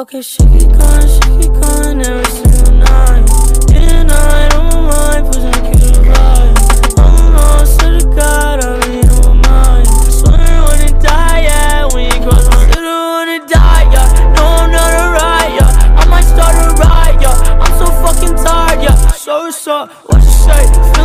Oh, cause she keep calling, she keep calling every single night. And I don't mind pushing you to ride. I'm lost to the God, I really don't mind. Swear I wanna die, yeah, when you cross my I don't wanna die, yeah. No, I'm not alright, yeah. I might start a riot, yeah. I'm so fucking tired, yeah. So what's up? What you say?